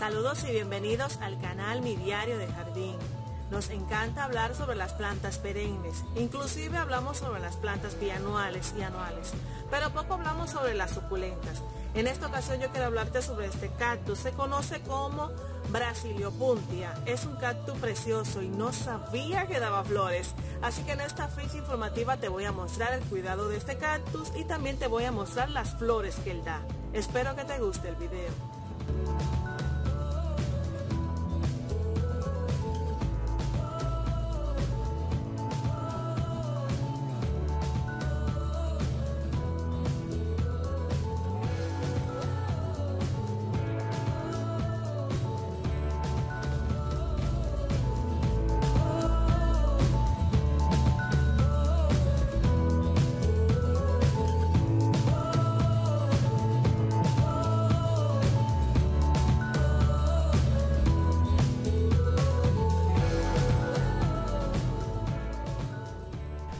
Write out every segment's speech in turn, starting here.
Saludos y bienvenidos al canal Mi Diario de Jardín. Nos encanta hablar sobre las plantas perennes, inclusive hablamos sobre las plantas bianuales y anuales, pero poco hablamos sobre las suculentas. En esta ocasión yo quiero hablarte sobre este cactus, se conoce como Brasiliopuntia, es un cactus precioso y no sabía que daba flores, así que en esta ficha informativa te voy a mostrar el cuidado de este cactus y también te voy a mostrar las flores que él da. Espero que te guste el video.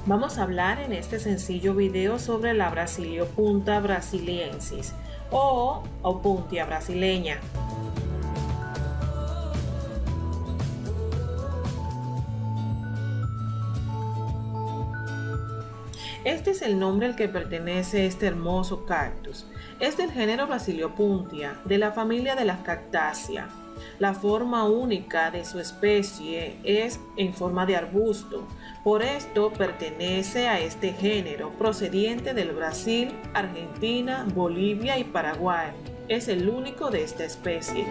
Vamos a hablar en este sencillo video sobre la Brasiliopunta brasiliensis o Opuntia brasileña. Este es el nombre al que pertenece este hermoso cactus. Es del género Brasiliopuntia, de la familia de las cactáceas. La forma única de su especie es en forma de arbusto. Por esto pertenece a este género procediente del Brasil, Argentina, Bolivia y Paraguay. Es el único de esta especie.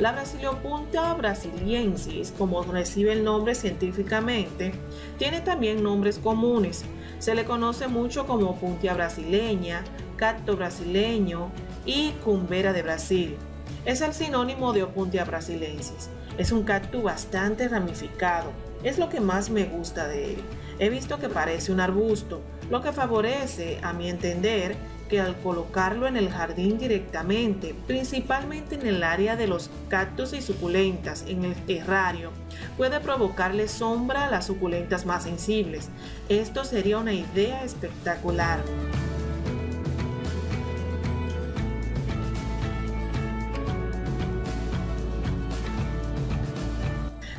La Brasiliopunta brasiliensis, como recibe el nombre científicamente, tiene también nombres comunes. Se le conoce mucho como puntia brasileña, cacto brasileño y cumbera de Brasil. Es el sinónimo de Opuntia brasilensis. Es un cactus bastante ramificado. Es lo que más me gusta de él. He visto que parece un arbusto, lo que favorece, a mi entender, que al colocarlo en el jardín directamente, principalmente en el área de los cactus y suculentas en el terrario, puede provocarle sombra a las suculentas más sensibles. Esto sería una idea espectacular.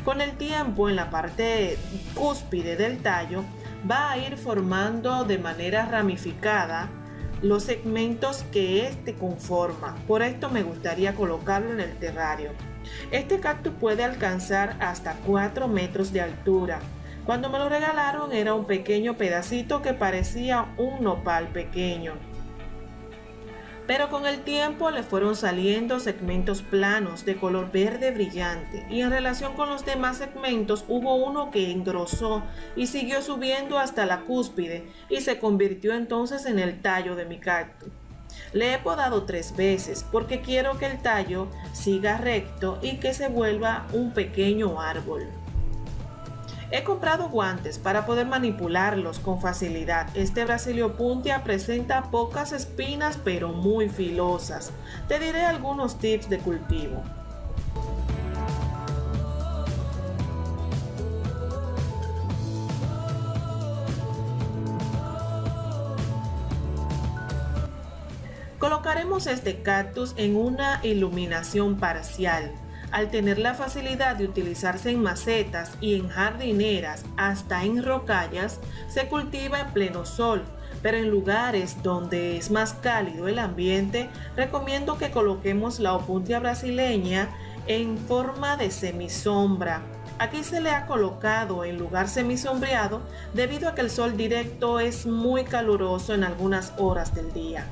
Con el tiempo en la parte cúspide del tallo va a ir formando de manera ramificada los segmentos que éste conforma. Por esto me gustaría colocarlo en el terrario. Este cactus puede alcanzar hasta 4 metros de altura. Cuando me lo regalaron era un pequeño pedacito que parecía un nopal pequeño pero con el tiempo le fueron saliendo segmentos planos de color verde brillante y en relación con los demás segmentos hubo uno que engrosó y siguió subiendo hasta la cúspide y se convirtió entonces en el tallo de mi cactus. Le he podado tres veces porque quiero que el tallo siga recto y que se vuelva un pequeño árbol. He comprado guantes para poder manipularlos con facilidad. Este Brasiliopuntia presenta pocas espinas pero muy filosas. Te diré algunos tips de cultivo. Colocaremos este cactus en una iluminación parcial al tener la facilidad de utilizarse en macetas y en jardineras, hasta en rocallas, se cultiva en pleno sol, pero en lugares donde es más cálido el ambiente, recomiendo que coloquemos la opuntia brasileña en forma de semisombra. Aquí se le ha colocado en lugar semisombreado debido a que el sol directo es muy caluroso en algunas horas del día.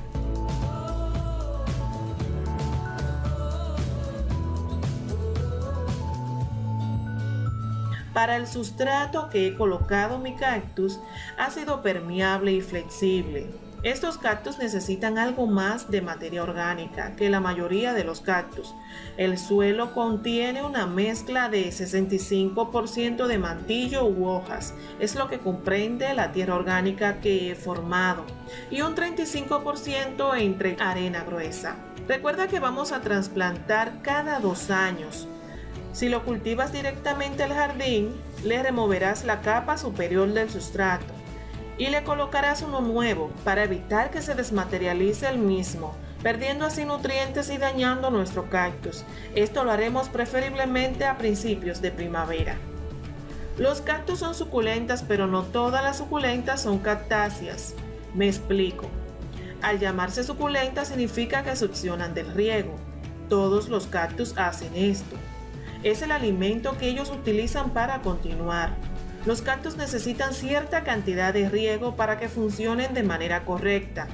Para el sustrato que he colocado mi cactus ha sido permeable y flexible. Estos cactus necesitan algo más de materia orgánica que la mayoría de los cactus. El suelo contiene una mezcla de 65% de mantillo u hojas, es lo que comprende la tierra orgánica que he formado, y un 35% entre arena gruesa. Recuerda que vamos a trasplantar cada dos años. Si lo cultivas directamente al jardín, le removerás la capa superior del sustrato y le colocarás uno nuevo para evitar que se desmaterialice el mismo, perdiendo así nutrientes y dañando nuestro cactus. Esto lo haremos preferiblemente a principios de primavera. Los cactus son suculentas, pero no todas las suculentas son cactáceas. Me explico. Al llamarse suculenta significa que succionan del riego. Todos los cactus hacen esto. Es el alimento que ellos utilizan para continuar. Los cactus necesitan cierta cantidad de riego para que funcionen de manera correcta.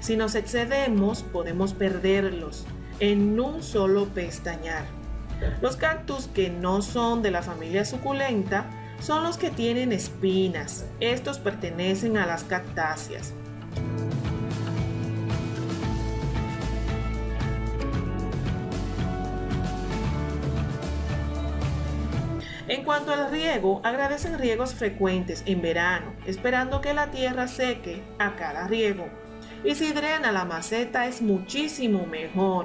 Si nos excedemos, podemos perderlos en un solo pestañar. Los cactus que no son de la familia suculenta son los que tienen espinas. Estos pertenecen a las cactáceas. En cuanto al riego, agradecen riegos frecuentes en verano, esperando que la tierra seque a cada riego. Y si drena la maceta es muchísimo mejor.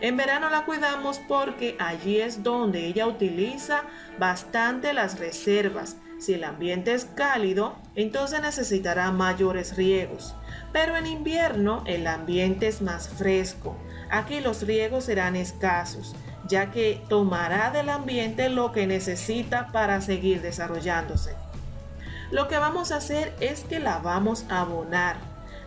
En verano la cuidamos porque allí es donde ella utiliza bastante las reservas. Si el ambiente es cálido, entonces necesitará mayores riegos. Pero en invierno el ambiente es más fresco. Aquí los riegos serán escasos ya que tomará del ambiente lo que necesita para seguir desarrollándose. Lo que vamos a hacer es que la vamos a abonar.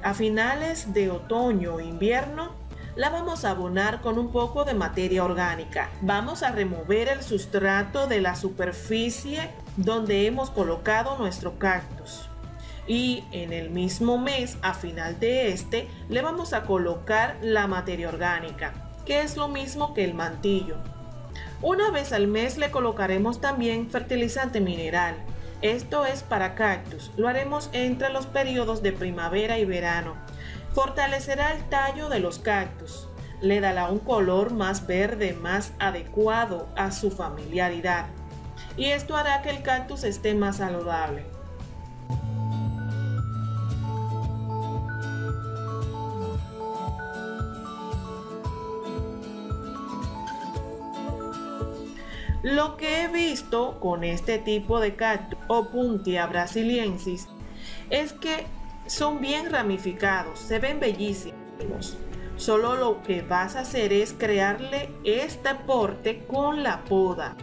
A finales de otoño o invierno, la vamos a abonar con un poco de materia orgánica. Vamos a remover el sustrato de la superficie donde hemos colocado nuestro cactus. Y en el mismo mes, a final de este, le vamos a colocar la materia orgánica que es lo mismo que el mantillo. Una vez al mes le colocaremos también fertilizante mineral. Esto es para cactus. Lo haremos entre los periodos de primavera y verano. Fortalecerá el tallo de los cactus. Le dará un color más verde más adecuado a su familiaridad. Y esto hará que el cactus esté más saludable. Lo que he visto con este tipo de cactus o puntia brasiliensis es que son bien ramificados, se ven bellísimos. Solo lo que vas a hacer es crearle este porte con la poda.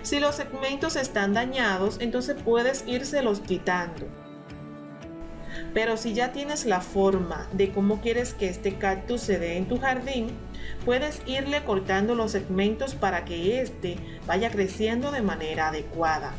Si los segmentos están dañados, entonces puedes los quitando. Pero si ya tienes la forma de cómo quieres que este cactus se dé en tu jardín, puedes irle cortando los segmentos para que éste vaya creciendo de manera adecuada.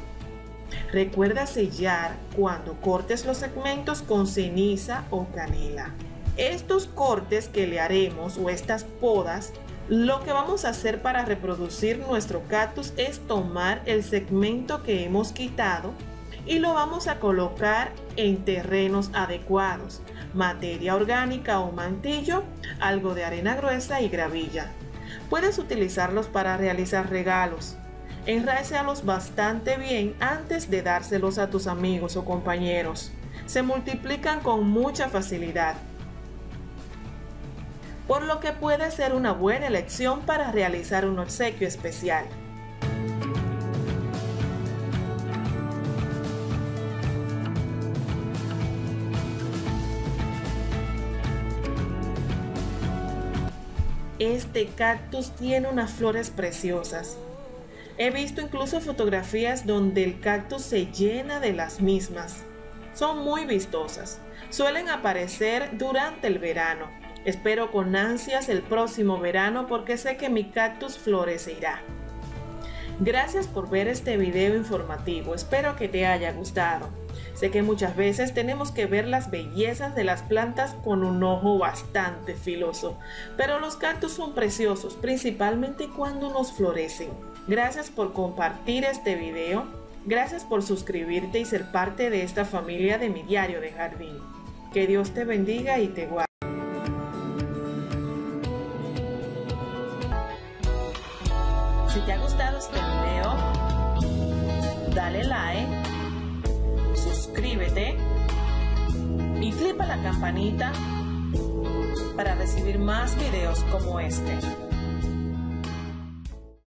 Recuerda sellar cuando cortes los segmentos con ceniza o canela. Estos cortes que le haremos o estas podas, lo que vamos a hacer para reproducir nuestro cactus es tomar el segmento que hemos quitado y lo vamos a colocar en terrenos adecuados, materia orgánica o mantillo, algo de arena gruesa y gravilla. Puedes utilizarlos para realizar regalos. Enraízalos bastante bien antes de dárselos a tus amigos o compañeros. Se multiplican con mucha facilidad. Por lo que puede ser una buena elección para realizar un obsequio especial. Este cactus tiene unas flores preciosas. He visto incluso fotografías donde el cactus se llena de las mismas. Son muy vistosas. Suelen aparecer durante el verano. Espero con ansias el próximo verano porque sé que mi cactus florecerá. Gracias por ver este video informativo. Espero que te haya gustado. Sé que muchas veces tenemos que ver las bellezas de las plantas con un ojo bastante filoso, pero los cactus son preciosos, principalmente cuando nos florecen. Gracias por compartir este video, gracias por suscribirte y ser parte de esta familia de mi diario de jardín. Que Dios te bendiga y te guarde. Si te ha gustado este video, dale like suscríbete y flipa la campanita para recibir más videos como este.